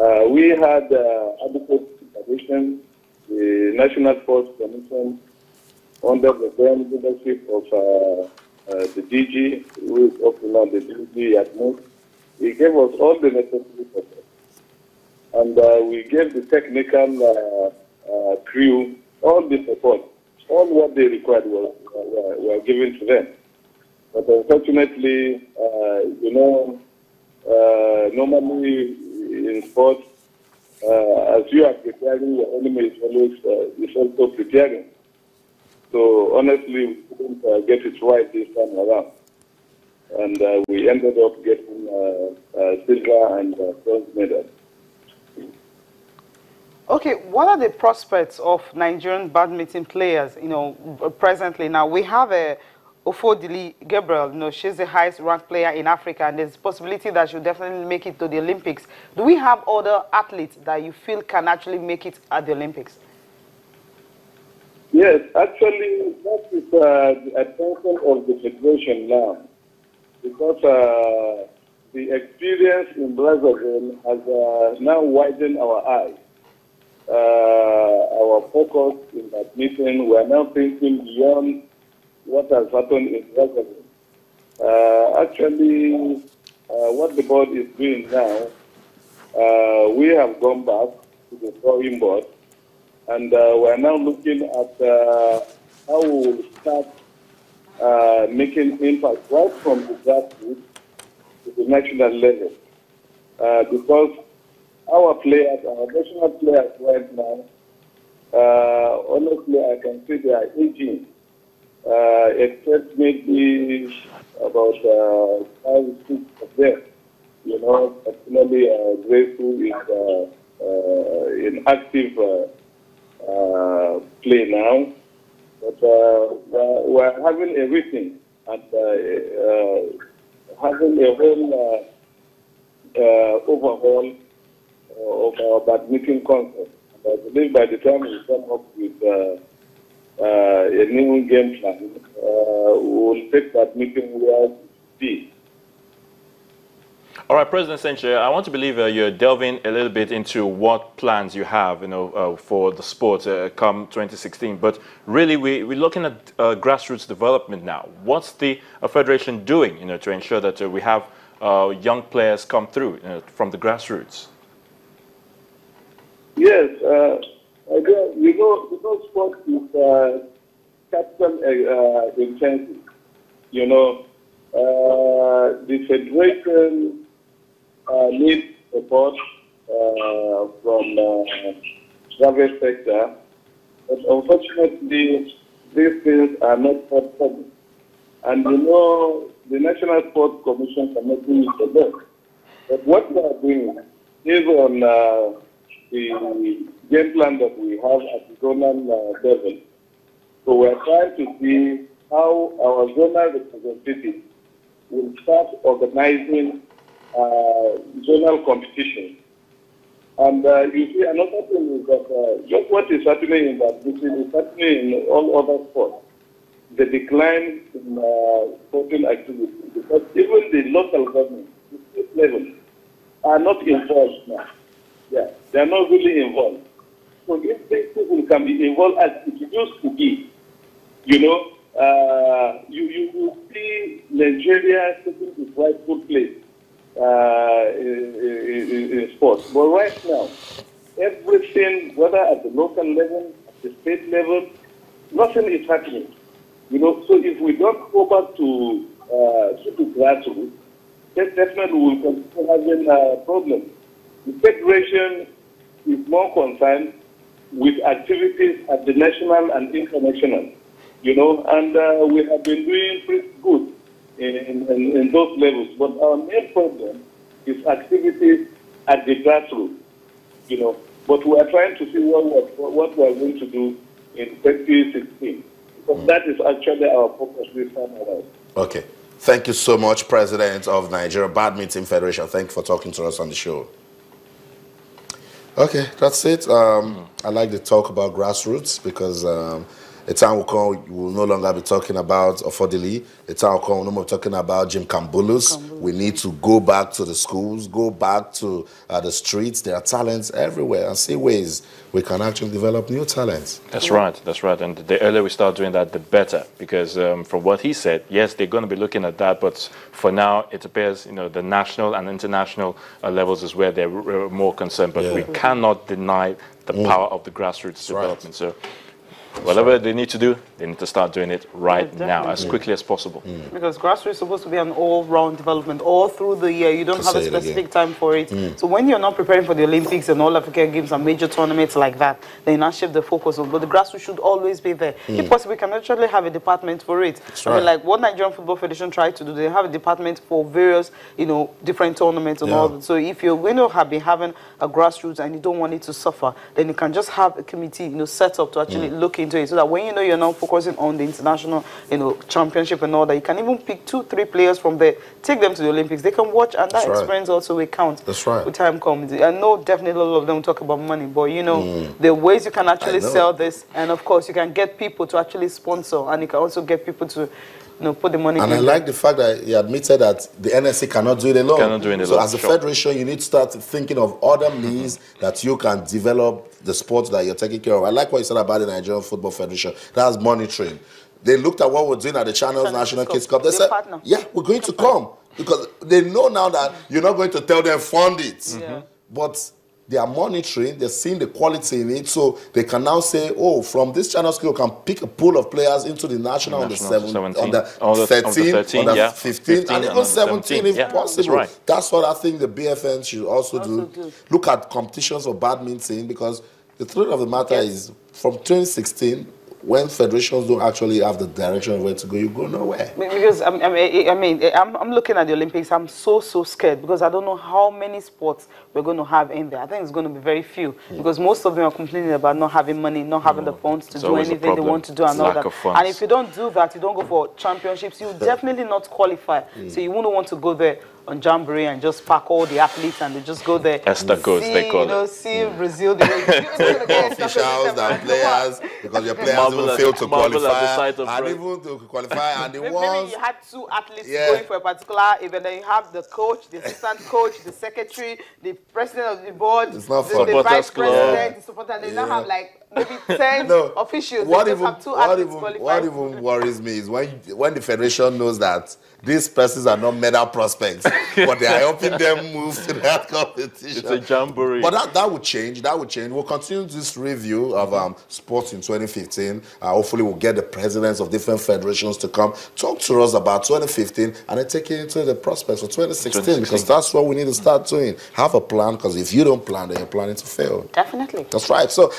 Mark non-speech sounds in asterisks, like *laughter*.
Uh, we had uh, adequate supervision, the National Sports Commission, under the then leadership of uh, uh, the DG, who is up now the DG at most. He gave us all the necessary support. And uh, we gave the technical uh, crew all the support. All what they required was, were, were given to them. But unfortunately, you know, normally in sports, uh, as you are preparing, your enemy is always uh, is also preparing. So honestly, we couldn't uh, get it right this time around, and uh, we ended up getting uh, uh, silver and uh, bronze medal. Okay, what are the prospects of Nigerian badminton players? You know, presently now we have a Ofodili Gabriel. You know, she's the highest ranked player in Africa, and there's a possibility that she'll definitely make it to the Olympics. Do we have other athletes that you feel can actually make it at the Olympics? Yes, actually, that is uh, the attention of the federation now, because uh, the experience in Brazzaville has uh, now widened our eyes. Uh, our focus in that meeting, we are now thinking beyond what has happened in Brazzaville. Uh, actually, uh, what the board is doing now, uh, we have gone back to the drawing board and uh, we are now looking at uh, how we will start uh, making impact right from the grassroots to the national level. Because our players, our national players right now, honestly, I can say they are aging, uh, except maybe about uh, five, six of them. You know, particularly uh, Grace, who is uh, uh, in active uh, uh, play now. But uh, we're, we're having everything and uh, having a whole overhaul of our badminton concept. I believe by the time we come up with a new game plan, uh, we will take badminton where it should be. All right, President Senchi, I want to believe uh, you're delving a little bit into what plans you have, you know, uh, for the sport uh, come 2016. But really, we, we're looking at uh, grassroots development now. What's the uh, federation doing, you know, to ensure that uh, we have young players come through you know, from the grassroots? Yes, again, you know, you know, sport is capital intensive. You know, the federation uh, needs support uh, from uh, private sector, but unfortunately, these things are not forthcoming. And you know, the National Sports Commission cannot do it alone. But what we are doing is on uh, the game plan that we have at the zonal uh, level. So we are trying to see how our zonal representatives will start organizing uh, zonal competition. And uh, you see, another thing is that uh, just what is happening in that this is happening in all other sports. The decline in uh, sporting activity, because even the local government, the state level, are not involved now. Yeah, they are not really involved. So if these people can be involved as it used to be, you know, uh, you, you will see Nigeria taking its rightful place uh, in, in, in, sports. But right now, everything, whether at the local level, at the state level, nothing is happening. You know, so if we don't go back to uh, to grassroots, then definitely we will continue having a problem. The federation is more concerned with activities at the national and international, you know, and uh, we have been doing pretty good in, in, in, those levels. But our main problem is activities at the grassroots, you know. But we are trying to see what, what, what we are going to do in 2016. Because that is actually our focus this time around. Okay. Thank you so much, President of Nigeria Badminton Federation. Thank you for talking to us on the show. Okay, that's it. Um, I like to talk about grassroots because um, A time will come, we will no longer be talking about Ofodili. A time will come, we'll no more talking about Jim Kambulus. We need to go back to the schools, go back to uh, the streets. There are talents everywhere and see ways we can actually develop new talents. That's right, that's right. And the earlier we start doing that, the better. Because um, from what he said, yes, they're going to be looking at that, but for now, it appears, you know, the national and international uh, levels is where they're uh, more concerned. But Yeah. we cannot deny the power of the grassroots right. development. So whatever they need to do, they need to start doing it right Yeah, now, as quickly as possible. Mm. Because grassroots is supposed to be an all-round development all through the year. You don't To have a say it again. specific time for it. Mm. So when you're not preparing for the Olympics and all African Games and major tournaments like that, then you now shift the focus on. But the grassroots should always be there. Mm. If possible, we can actually have a department for it. I right. mean, like what Nigerian Football Federation tried to do, they have a department for various, you know, different tournaments and Yeah. all that. So if you're going to have been having a grassroots and you don't want it to suffer, then you can just have a committee, you know, set up to actually look into it, so that when you know you're now focusing on the international, you know, championship and all that, you can even pick two, three players from there, take them to the Olympics. They can watch, and that That's right. experience also will count. That's right. When time comes, I know definitely a lot of them talk about money, but you know, mm. the ways you can actually sell this, and of course, you can get people to actually sponsor, and you can also get people to, you know, put the money. And I like the fact that he admitted that the NSC cannot do it alone. Cannot do it alone. so alone, as a sure. federation, you need to start thinking of other mm-hmm. means that you can develop the sport that you're taking care of. I like what you said about the Nigerian Football Federation. That's monitoring. They looked at what we're doing at the Channels Channels National Kids Cup. They They said, partner. yeah, we're going to come. Because they know now that you're not going to tell them fund it. Yeah. But they are monitoring, they're seeing the quality in it, so they can now say, oh, from this channel skill, can pick a pool of players into the national, National on oh, the under 17, on the on the- on the 13, 13, on the yeah. 15, 15 and and even under 17, 17, if yeah, that's possible. right. That's what I think the BFN should also, Also do. do. Look at competitions for badminton because the truth of the matter Yes. is from 2016, when federations don't actually have the direction of where to go, you go nowhere. Because I mean, I mean, I'm, I'm looking at the Olympics. I'm so so scared because I don't know how many sports we're going to have in there. I think it's going to be very few hmm. because most of them are complaining about not having money, not having the funds to It's do anything they want to do and all that. And if you don't do that, you don't go for championships. You *laughs* definitely not qualify. So hmm. you wouldn't want to go there on Jamboree and just pack all the athletes and they just go there. Estacos, see, they call you know, it. see Brazil. The *laughs* officials and players because your players Marvel even at fail to marvel at the qualify of and Brazil. even to qualify and the *laughs* Maybe ones you had two athletes Yeah. going for a particular event, then you have the coach, the assistant *laughs* coach, the secretary, the president of the board, It's not the, the vice club. president, the supporter. They now Yeah. have like maybe 10 no officials. What they even just have two what athletes even qualified. what even worries me is when when the federation knows that these persons are not medal prospects, *laughs* but they are helping them move to that *laughs* competition. It's a jamboree. But that, that would change. That would change. We'll continue this review of um, sports in 2015. Uh, hopefully, we'll get the presidents of different federations to come talk to us about 2015 and then take it into the prospects for 2016, 2016. because that's what we need to start doing. Have a plan, because if you don't plan, then you're planning to fail. Definitely. That's right. So